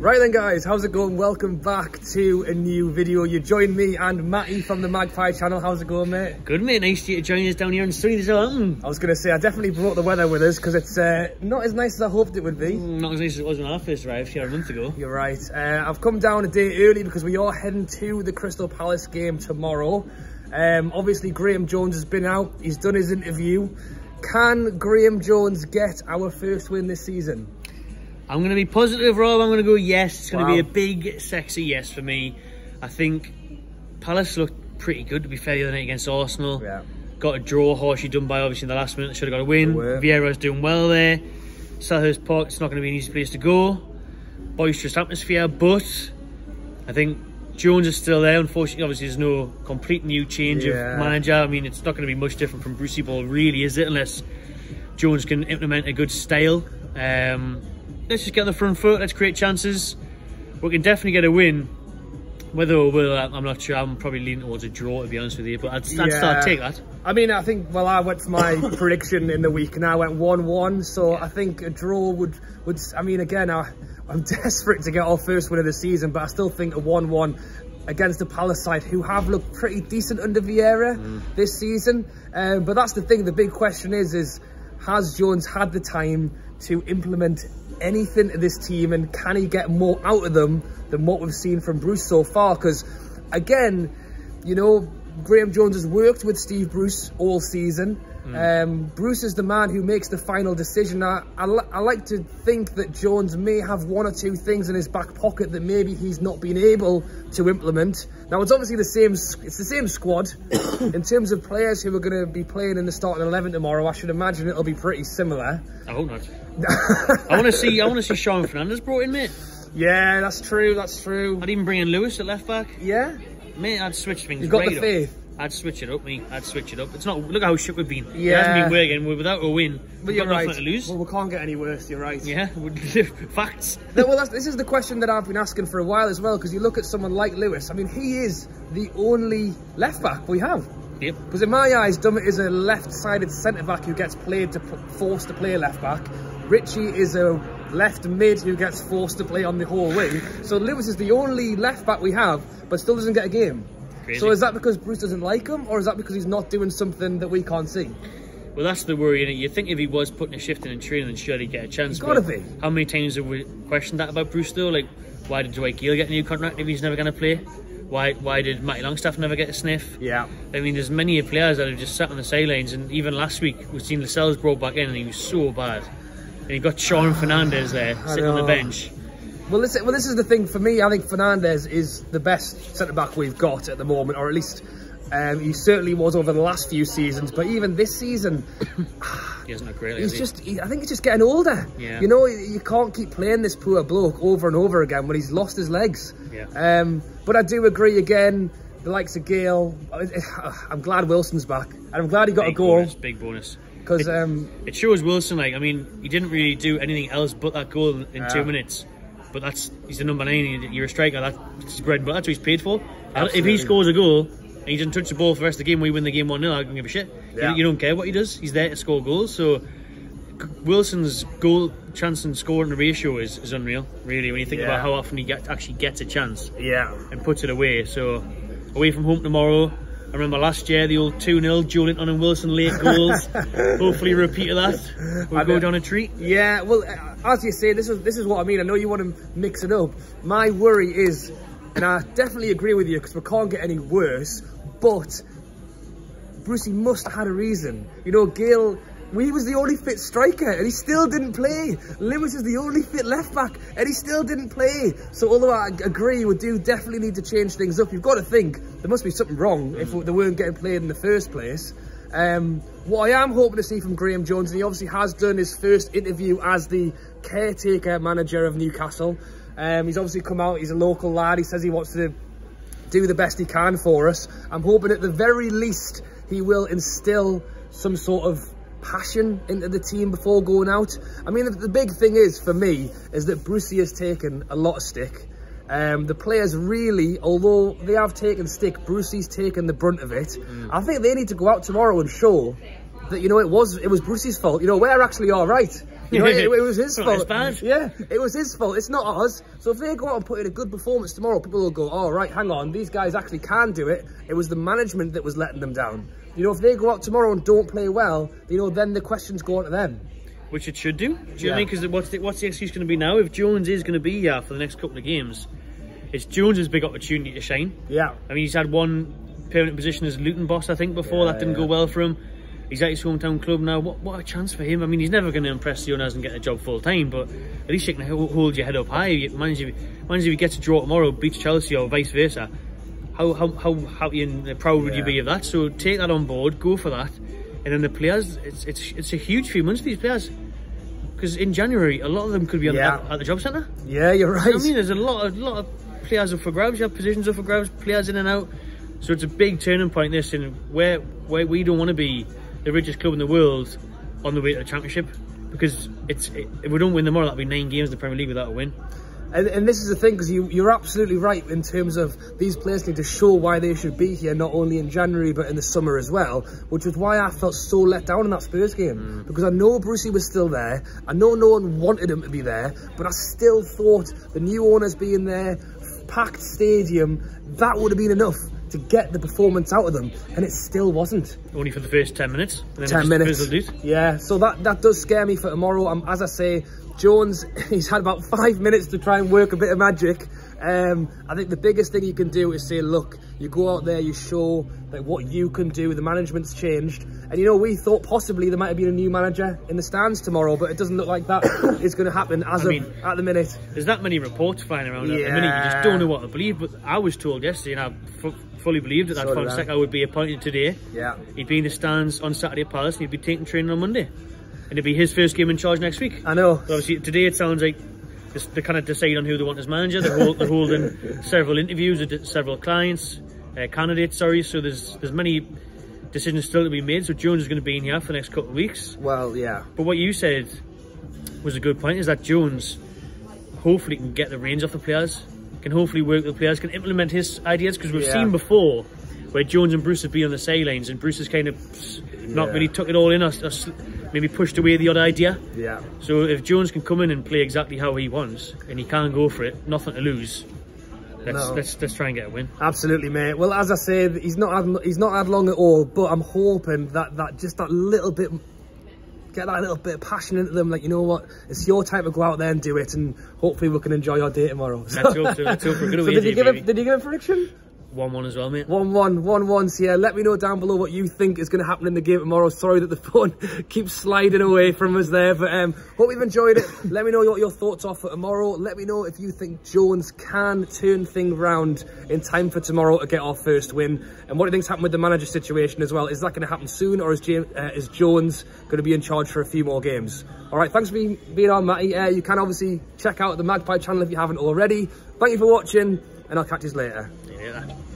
Right then guys, how's it going? Welcome back to a new video. You join me and Matty from the Magpie channel. How's it going mate? Good mate, nice to join us down here in sunny Southampton. I was going to say, I definitely brought the weather with us because it's uh, not as nice as I hoped it would be. Mm, not as nice as it was when I first arrived here a month ago. You're right. Uh, I've come down a day early because we are heading to the Crystal Palace game tomorrow. Um, obviously Graham Jones has been out, he's done his interview. Can Graham Jones get our first win this season? I'm going to be positive, Rob. I'm going to go yes. It's going Wow. to be a big, sexy yes for me. I think Palace looked pretty good, to be fair, the other night against Arsenal. Yeah. Got a draw, Horsey done by obviously in the last minute. Should have got a win. Vieira's doing well there. Selhurst Park, it's not going to be an easy place to go. Boisterous atmosphere, but I think Jones is still there. Unfortunately, obviously, there's no complete new change Yeah. of manager. I mean, it's not going to be much different from Brucey Ball, really, is it? Unless Jones can implement a good style. Um, let's just get the front foot. Let's create chances. We can definitely get a win. Whether we will, I'm not sure. I'm probably leaning towards a draw, to be honest with you. But I'd, I'd Yeah. start take that. I mean, I think, well, I went for my prediction in the week and I went 1-1, so I think a draw would, would I mean, again, I, I'm desperate to get our first win of the season, but I still think a 1-1 against the Palace side, who have looked pretty decent under Vieira this season. Um, but that's the thing, the big question is, is has Jones had the time to implement anything to this team and can he get more out of them than what we've seen from Bruce so far? Because, again, you know, Graham Jones has worked with Steve Bruce all season. Um, Bruce is the man who makes the final decision. I, I, li- I like to think that Jones may have one or two things in his back pocket that maybe he's not been able to implement. Now it's obviously the same. It's the same squad in terms of players who are going to be playing in the starting eleven tomorrow. I should imagine it'll be pretty similar. I hope not. I want to see. I want to see Sean Fernandez brought in, mate. Yeah, that's true. That's true. I'd even bring in Lewis at left back. Yeah, Mate, I'd switch things. you've got right the up. I'd switch it up, me. I'd switch it up. It's not. Look how shit we've been. It Yeah. hasn't been working. We're without a win. But We've you're got right. nothing to lose. Well, we can't get any worse. You're right. yeah, facts. No, well, that's, this is the question that I've been asking for a while as well, because you look at someone like Lewis. I mean, he is the only left back we have. Yep. Because in my eyes, Dummett is a left-sided centre back who gets played to forced to play left back. Ritchie is a left mid who gets forced to play on the whole wing. So Lewis is the only left back we have, but still doesn't get a game. Crazy. So is that because Bruce doesn't like him, or is that because he's not doing something that we can't see? Well, that's the worry. innit? You think if he was putting a shift in and training, then surely he'd get a chance. He's gotta be. How many times have we questioned that about Bruce though? Like, why did Dwight Gayle get a new contract if he's never going to play? Why why did Matty Longstaff never get a sniff? Yeah. I mean, there's many players that have just sat on the sidelines, and even last week we've seen Lascelles brought back in, and he was so bad. And you got Sean Fernandez there sitting on the bench. Well, this, well, this is the thing for me. I think Fernandez is the best centre back we've got at the moment, or at least um, he certainly was over the last few seasons. But even this season, He hasn't looked great. he's just, he, I think he's just getting older. Yeah. You know, you can't keep playing this poor bloke over and over again when he's lost his legs. Yeah. Um, but I do agree again, the likes of Gayle, I'm glad Wilson's back. And I'm glad he got big a goal. bonus, big bonus. Because, um, It shows Wilson, like, I mean, he didn't really do anything else but that goal in two minutes. But that's, he's the number nine, you're a striker, that's bread butter, that's what he's paid for. If he scores a goal, and he doesn't touch the ball for the rest of the game, we win the game 1 0, I don't give a shit. You- You, don't care what he does, he's there to score goals. So, Wilson's goal chance and scoring ratio is, is unreal, really, when you think Yeah. about how often he get, actually gets a chance yeah. and puts it away. So, away from home tomorrow. I remember last year the old 2 0 Joelinton and Wilson late goals. Hopefully, a repeat of that. We'll I go know. down a treat. Yeah, well, uh, as you say, this is this is what I mean. I know you want to mix it up. My worry is, and I definitely agree with you because we can't get any worse. But Brucey must have had a reason. You know, Gayle He was the only fit striker and he still didn't play. Lewis is the only fit left back and he still didn't play. So although I agree we do definitely need to change things up, you've got to think there must be something wrong if they weren't getting played in the first place. Um, what I am hoping to see from Graham Jones, and he obviously has done his first interview as the caretaker manager of Newcastle. Um, he's obviously come out, he's a local lad, he says he wants to do the best he can for us. I'm hoping at the very least he will instill some sort of passion into the team before going out. I mean, the, the big thing is for me is that Brucey has taken a lot of stick. Um, the players really, although they have taken stick, Brucey's taken the brunt of it. I think they need to go out tomorrow and show that you know it was it was Brucey's fault. You know we're actually all right. You know, it, it was his fault. Yeah, it was his fault. It's not ours. So if they go out and put in a good performance tomorrow, people will go, "Oh right, hang on, these guys actually can do it." It was the management that was letting them down. You know, if they go out tomorrow and don't play well, you know, then the questions go on to them. Which it should do. Do you know what I mean? Because what's the, what's the excuse going to be now? If Jones is going to be here for the next couple of games, it's Jones's big opportunity to shine. Yeah. I mean, he's had one permanent position as Luton boss, I think, before. Yeah, that didn't yeah. go well for him. He's at his hometown club now. What, what a chance for him. I mean, he's never going to impress the owners and get a job full time, but at least you can hold your head up high. You- Imagine if, imagine if he gets a draw tomorrow, beats Chelsea or vice versa. How, how, how happy and uh, proud would you be of that? So take that on board, go for that. And then the players, it's, it's, it's a huge few months for these players. Because in January, a lot of them could be on Yeah. at, at the job centre. Yeah, you're right. I mean, there's a lot, a lot of players up for grabs. You have positions up for grabs, players in and out. So it's a big turning point. This and where where we don't want to be the richest club in the world on the way to the championship because it's it, if we don't win tomorrow, that'll be nine games in the Premier League without a win. And, and this is the thing, because you, you're absolutely right in terms of these players need to show why they should be here, not only in January, but in the summer as well, which was why I felt so let down in that Spurs game. Mm. Because I know Brucey was still there, I know no one wanted him to be there, but I still thought the new owners being there, packed stadium, that would have been enough to get the performance out of them, and it still wasn't. Only for the first ten minutes. And then 10 just minutes. Yeah, so that, that does scare me for tomorrow. Um, as I say, Jones, he's had about five minutes to try and work a bit of magic. Um, I think the biggest thing you can do is say, look, you go out there, you show like what you can do. The management's changed. And you know, we thought possibly there might have been a new manager in the stands tomorrow, but it doesn't look like that is going to happen as I of mean- at the minute. There's that many reports flying around at the minute. You just don't know what to believe. But I was told yesterday, and I f- fully believed that that. Fonseca would be appointed today. Yeah. He'd be in the stands on Saturday at Palace, and he'd be taking training on Monday, and it'd be his first game in charge next week. I know. So obviously today it sounds like just they kind of decide on who they want as manager. They're, hold, they're holding several interviews with several clients, uh, candidates. Sorry, so there's there's many decisions still to be made. So Jones is going to be in here for the next couple of weeks. Well, yeah. But what you said was a good point. Is that Jones hopefully can get the reins off the players, can hopefully work with the players, can implement his ideas because we've Yeah. seen before where Jones and Bruce have been on the sidelines and Bruce has kind of not Yeah. really took it all in sl- maybe pushed away the odd idea. Yeah. So if Jones can come in and play exactly how he wants and he can go for it, nothing to lose. Let's, no. let's, let's try and get a win. Absolutely, mate. Well, as I say, he's not had, he's not had long at all, but I'm hoping that that just that little bit get that little bit of passion into them. Like, you know what? It's your time to go out there and do it, and hopefully we can enjoy our day tomorrow. So. That's so. Did, you give him, did you give him friction? 1-1 as well, mate. 1-1, 1-1. So yeah, let me know down below what you think is going to happen in the game tomorrow. Sorry that the phone keeps sliding away from us there. But um, hope you've enjoyed it. let me know what your thoughts are for tomorrow. Let me know if you think Jones can turn things round in time for tomorrow to get our first win. And what do you think's happened with the manager situation as well? Is that going to happen soon or is, James, uh, is Jones going to be in charge for a few more games? All right, thanks for being, being on, Matty. Uh, you can obviously check out the Magpie channel if you haven't already. Thank you for watching and I'll catch you later. Yeah.